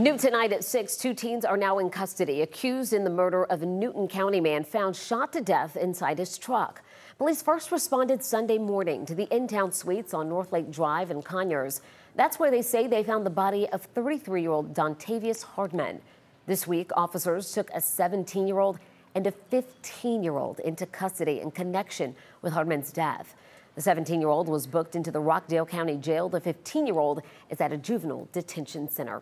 New tonight at 6, two teens are now in custody, accused in the murder of a Newton County man found shot to death inside his truck. Police first responded Sunday morning to the Intown Suites on Northlake Drive in Conyers. That's where they say they found the body of 33-year-old Dontavious Hardeman. This week, officers took a 17-year-old and a 15-year-old into custody in connection with Hardeman's death. The 17-year-old was booked into the Rockdale County Jail. The 15-year-old is at a juvenile detention center.